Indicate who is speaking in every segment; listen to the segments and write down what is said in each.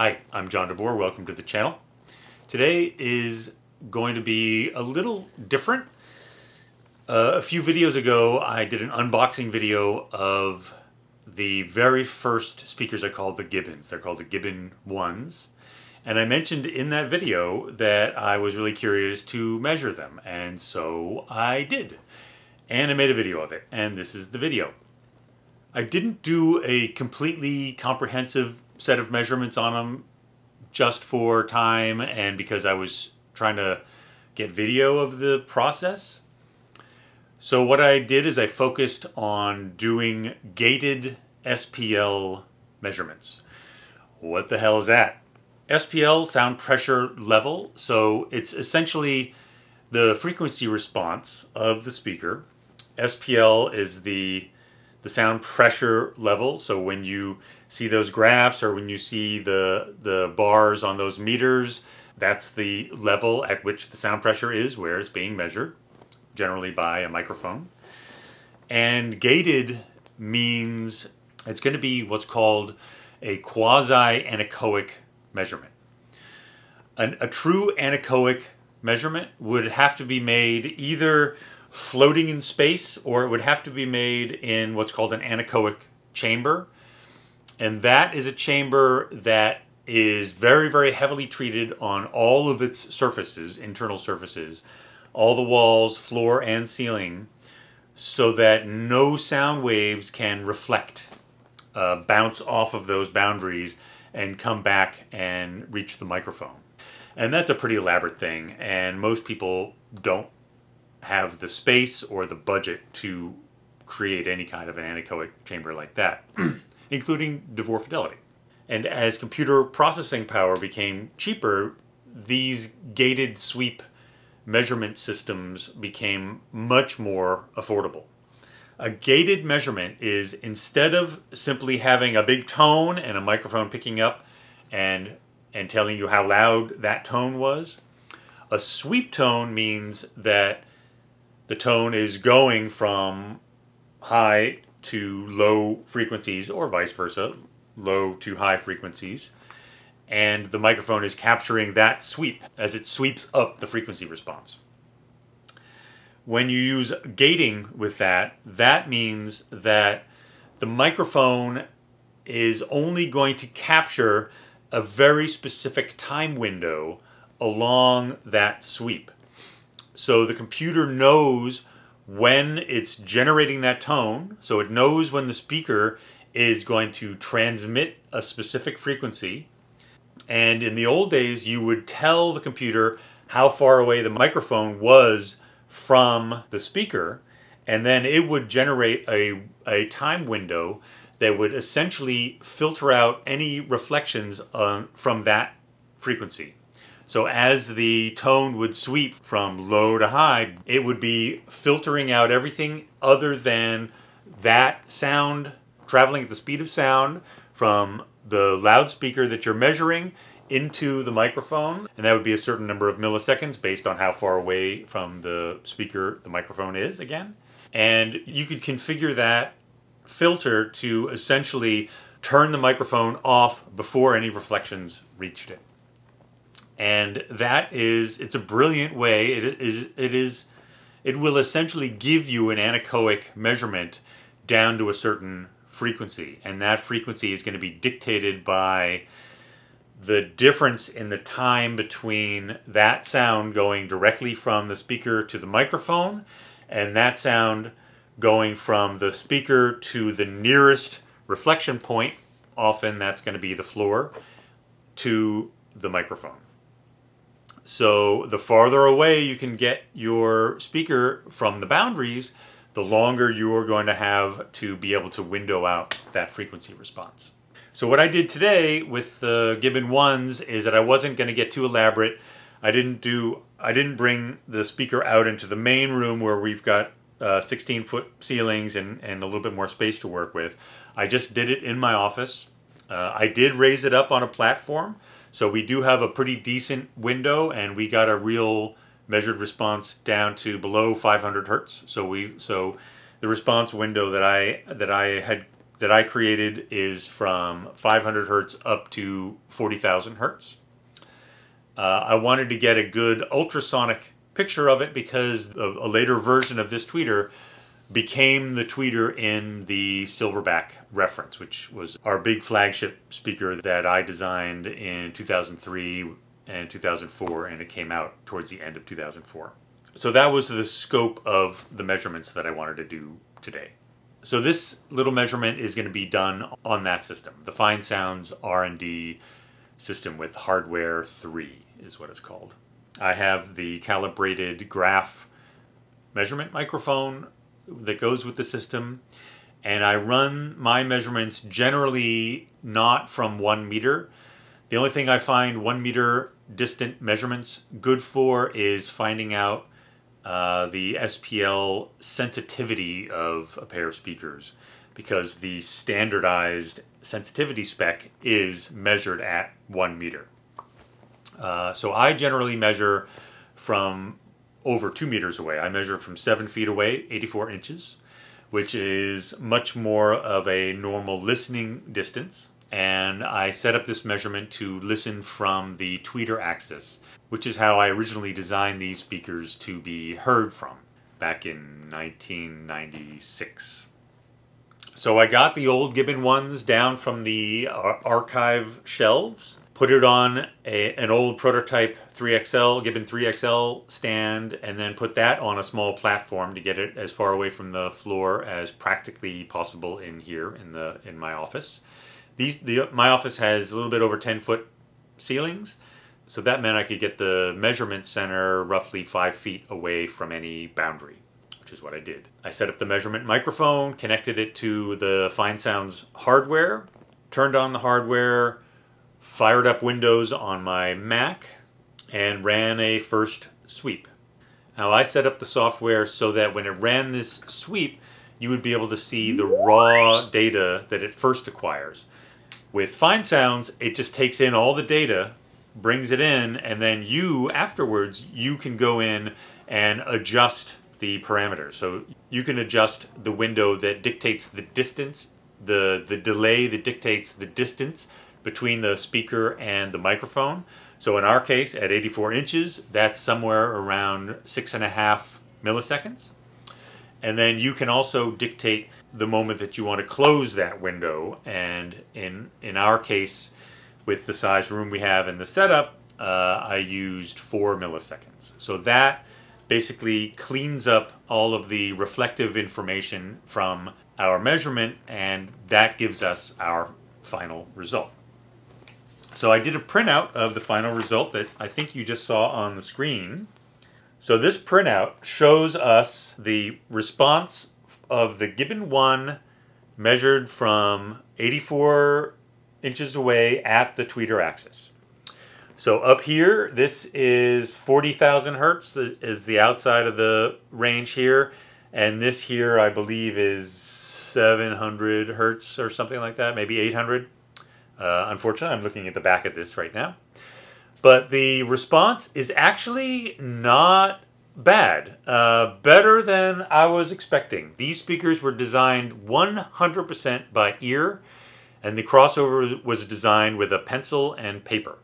Speaker 1: Hi, I'm John DeVore. Welcome to the channel. Today is going to be a little different. Uh, a few videos ago, I did an unboxing video of the very first speakers I called the Gibbons. They're called the Gibbon Ones. And I mentioned in that video that I was really curious to measure them. And so I did. And I made a video of it. And this is the video. I didn't do a completely comprehensive set of measurements on them just for time and because I was trying to get video of the process. So what I did is I focused on doing gated SPL measurements. What the hell is that? SPL, sound pressure level. So it's essentially the frequency response of the speaker. SPL is the the sound pressure level. So when you see those graphs or when you see the, the bars on those meters, that's the level at which the sound pressure is where it's being measured, generally by a microphone. And gated means it's going to be what's called a quasi-anechoic measurement. An, a true anechoic measurement would have to be made either floating in space or it would have to be made in what's called an anechoic chamber. And that is a chamber that is very, very heavily treated on all of its surfaces, internal surfaces, all the walls, floor, and ceiling, so that no sound waves can reflect, uh, bounce off of those boundaries, and come back and reach the microphone. And that's a pretty elaborate thing, and most people don't have the space or the budget to create any kind of an anechoic chamber like that, including DeVore Fidelity. And as computer processing power became cheaper, these gated sweep measurement systems became much more affordable. A gated measurement is instead of simply having a big tone and a microphone picking up and, and telling you how loud that tone was, a sweep tone means that the tone is going from high to low frequencies or vice versa, low to high frequencies. And the microphone is capturing that sweep as it sweeps up the frequency response. When you use gating with that, that means that the microphone is only going to capture a very specific time window along that sweep. So the computer knows when it's generating that tone, so it knows when the speaker is going to transmit a specific frequency. And in the old days, you would tell the computer how far away the microphone was from the speaker, and then it would generate a, a time window that would essentially filter out any reflections on, from that frequency. So as the tone would sweep from low to high, it would be filtering out everything other than that sound traveling at the speed of sound from the loudspeaker that you're measuring into the microphone. And that would be a certain number of milliseconds based on how far away from the speaker the microphone is again. And you could configure that filter to essentially turn the microphone off before any reflections reached it and that is it's a brilliant way. It is it is it will essentially give you an anechoic measurement down to a certain frequency. And that frequency is going to be dictated by the difference in the time between that sound going directly from the speaker to the microphone and that sound going from the speaker to the nearest reflection point. Often that's going to be the floor to the microphone so the farther away you can get your speaker from the boundaries, the longer you're going to have to be able to window out that frequency response. So what I did today with the Gibbon ones is that I wasn't going to get too elaborate. I didn't do I didn't bring the speaker out into the main room where we've got uh, 16 foot ceilings and, and a little bit more space to work with. I just did it in my office. Uh, I did raise it up on a platform so we do have a pretty decent window and we got a real measured response down to below 500 hertz. So we so the response window that I that I had that I created is from 500 hertz up to 40,000 hertz. Uh, I wanted to get a good ultrasonic picture of it because a, a later version of this tweeter became the tweeter in the Silverback reference, which was our big flagship speaker that I designed in 2003 and 2004, and it came out towards the end of 2004. So that was the scope of the measurements that I wanted to do today. So this little measurement is going to be done on that system, the Fine Sounds R&D system with hardware 3 is what it's called. I have the calibrated graph measurement microphone that goes with the system and I run my measurements generally not from one meter. The only thing I find one meter distant measurements good for is finding out uh, the SPL sensitivity of a pair of speakers because the standardized sensitivity spec is measured at one meter. Uh, so I generally measure from over two meters away. I measure from seven feet away, 84 inches, which is much more of a normal listening distance. And I set up this measurement to listen from the tweeter axis, which is how I originally designed these speakers to be heard from back in 1996. So I got the old Gibbon ones down from the uh, archive shelves put it on a, an old prototype 3XL, Gibbon 3XL stand, and then put that on a small platform to get it as far away from the floor as practically possible in here in the in my office. These the my office has a little bit over 10 foot ceilings, so that meant I could get the measurement center roughly five feet away from any boundary, which is what I did. I set up the measurement microphone, connected it to the Fine Sounds hardware, turned on the hardware, fired up Windows on my Mac and ran a first sweep. Now I set up the software so that when it ran this sweep, you would be able to see the raw data that it first acquires. With Fine Sounds, it just takes in all the data, brings it in, and then you, afterwards, you can go in and adjust the parameters. So you can adjust the window that dictates the distance, the, the delay that dictates the distance between the speaker and the microphone. So in our case, at 84 inches, that's somewhere around six and a half milliseconds. And then you can also dictate the moment that you want to close that window. And in, in our case, with the size room we have in the setup, uh, I used four milliseconds. So that basically cleans up all of the reflective information from our measurement and that gives us our final result. So I did a printout of the final result that I think you just saw on the screen. So this printout shows us the response of the Gibbon 1 measured from 84 inches away at the tweeter axis. So up here, this is 40,000 hertz uh, is the outside of the range here. And this here, I believe, is 700 hertz or something like that, maybe 800. Uh, unfortunately, I'm looking at the back of this right now. But the response is actually not bad. Uh, better than I was expecting. These speakers were designed 100% by ear, and the crossover was designed with a pencil and paper.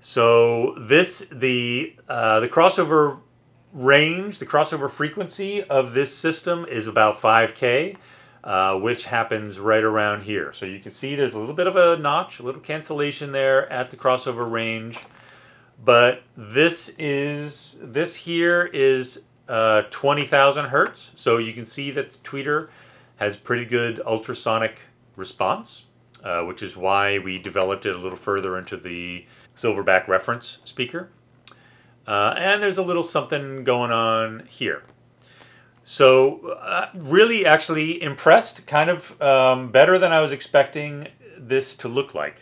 Speaker 1: So this, the, uh, the crossover range, the crossover frequency of this system is about 5K uh, which happens right around here. So you can see there's a little bit of a notch, a little cancellation there at the crossover range. But this is, this here is uh, 20,000 hertz. So you can see that the tweeter has pretty good ultrasonic response, uh, which is why we developed it a little further into the Silverback reference speaker. Uh, and there's a little something going on here. So uh, really actually impressed, kind of um, better than I was expecting this to look like.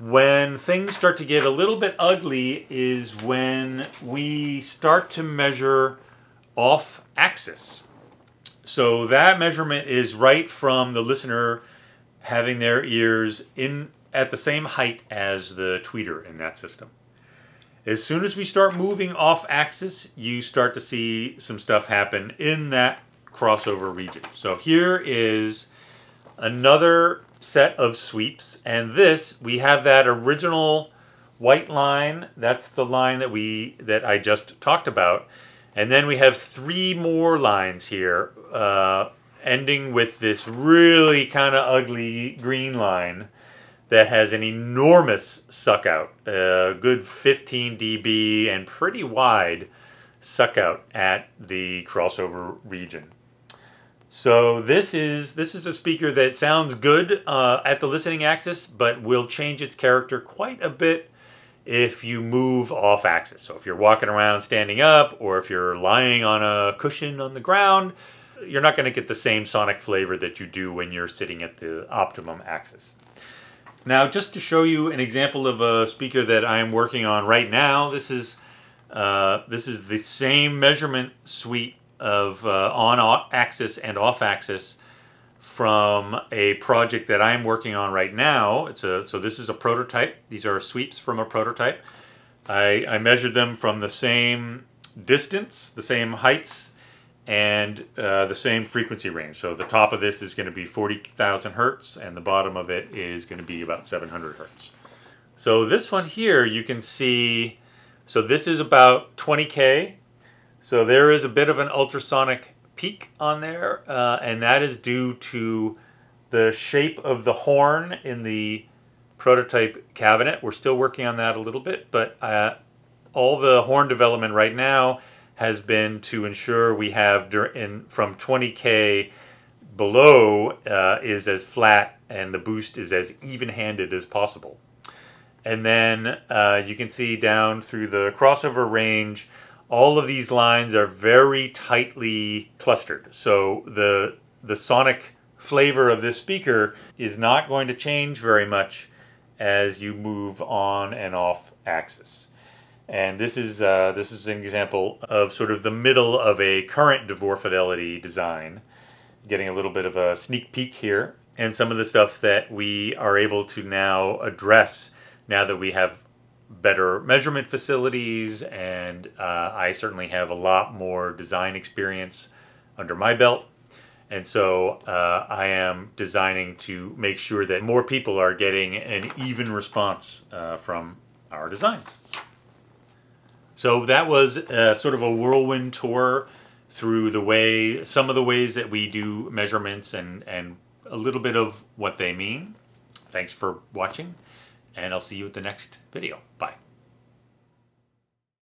Speaker 1: When things start to get a little bit ugly is when we start to measure off axis. So that measurement is right from the listener having their ears in at the same height as the tweeter in that system. As soon as we start moving off axis, you start to see some stuff happen in that crossover region. So here is another set of sweeps. And this, we have that original white line. That's the line that we that I just talked about. And then we have three more lines here, uh, ending with this really kind of ugly green line that has an enormous suck out, a good 15 dB and pretty wide suck out at the crossover region. So this is this is a speaker that sounds good uh, at the listening axis, but will change its character quite a bit if you move off axis. So if you're walking around standing up, or if you're lying on a cushion on the ground, you're not going to get the same sonic flavor that you do when you're sitting at the optimum axis. Now, just to show you an example of a speaker that I'm working on right now, this is uh, this is the same measurement suite of uh, on axis and off axis from a project that I'm working on right now. It's a so this is a prototype. These are sweeps from a prototype. I, I measured them from the same distance, the same heights, and uh, the same frequency range. So the top of this is going to be 40,000 hertz, and the bottom of it is going to be about 700 hertz. So this one here, you can see, so this is about 20K, so there is a bit of an ultrasonic peak on there, uh, and that is due to the shape of the horn in the prototype cabinet. We're still working on that a little bit, but uh, all the horn development right now has been to ensure we have in from 20k below uh, is as flat and the boost is as even-handed as possible. And then uh, you can see down through the crossover range all of these lines are very tightly clustered. So the, the sonic flavor of this speaker is not going to change very much as you move on and off axis. And this is, uh, this is an example of sort of the middle of a current DeVore Fidelity design. Getting a little bit of a sneak peek here and some of the stuff that we are able to now address now that we have better measurement facilities, and uh, I certainly have a lot more design experience under my belt. And so uh, I am designing to make sure that more people are getting an even response uh, from our designs. So that was uh, sort of a whirlwind tour through the way, some of the ways that we do measurements and, and a little bit of what they mean. Thanks for watching and I'll see you at the next video. Bye.